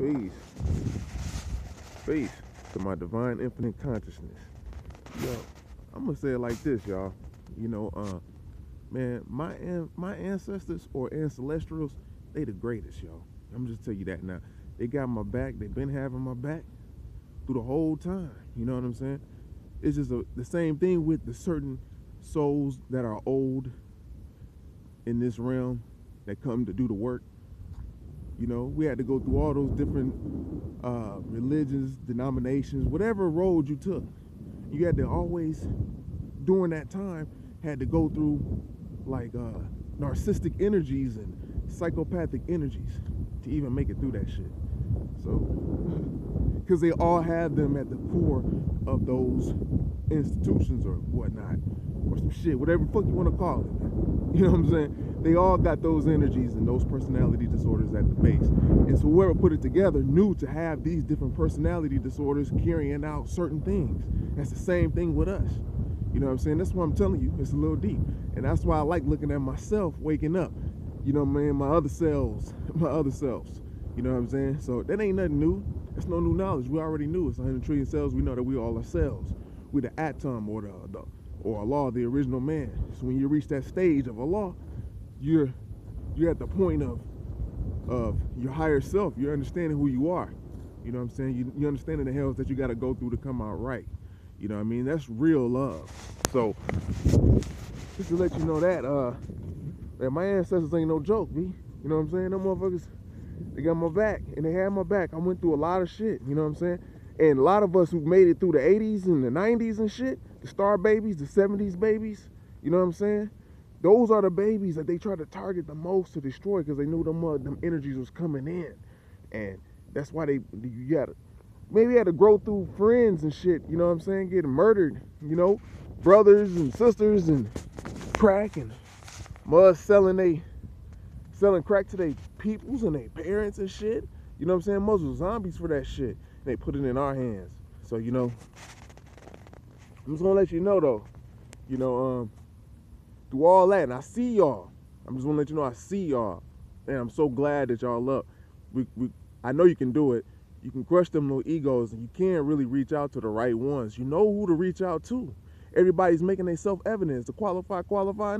Peace. Peace to my divine infinite consciousness. Yo, I'm gonna say it like this, y'all. You know, uh, man, my an- my ancestors or ancestors, they the greatest, yo. I'm just tell you that now. They got my back. They've been having my back through the whole time. You know what I'm saying? It's just a, the same thing with the certain souls that are old in this realm that come to do the work. You know, we had to go through all those different uh, religions, denominations, whatever road you took. You had to always, during that time, had to go through like uh, narcissistic energies and psychopathic energies to even make it through that shit. So, because they all have them at the core of those institutions or whatnot, or some shit, whatever fuck you want to call it. You know what I'm saying? They all got those energies and those personality disorders at the base. And so whoever put it together knew to have these different personality disorders carrying out certain things. That's the same thing with us. You know what I'm saying? That's why I'm telling you, it's a little deep. And that's why I like looking at myself waking up. You know, what I mean? my other selves, my other selves. You know what I'm saying? So that ain't nothing new. It's no new knowledge. We already knew it's 100 trillion cells. We know that we all ourselves. We're the atom or the, the or Allah, the original man. So when you reach that stage of Allah, you're you're at the point of of your higher self. You're understanding who you are. You know what I'm saying? You, you understanding the hells that you got to go through to come out right. You know what I mean? That's real love. So just to let you know that, uh, that my ancestors ain't no joke, B. You know what I'm saying? Them motherfuckers, they got my back and they had my back. I went through a lot of shit. You know what I'm saying? And a lot of us who made it through the 80s and the 90s and shit, the star babies, the 70s babies, you know what I'm saying? Those are the babies that they try to target the most to destroy because they knew them uh, them energies was coming in, and that's why they you gotta maybe had to grow through friends and shit. You know what I'm saying? Getting murdered, you know, brothers and sisters and crack and mud selling they selling crack to their peoples and their parents and shit. You know what I'm saying? Most Muslim zombies for that shit. They put it in our hands. So you know, I'm just gonna let you know though. You know, um, through all that, and I see y'all. I'm just gonna let you know I see y'all, and I'm so glad that y'all up. We, we, I know you can do it. You can crush them little egos, and you can't really reach out to the right ones. You know who to reach out to. Everybody's making their self evidence to qualify, qualify.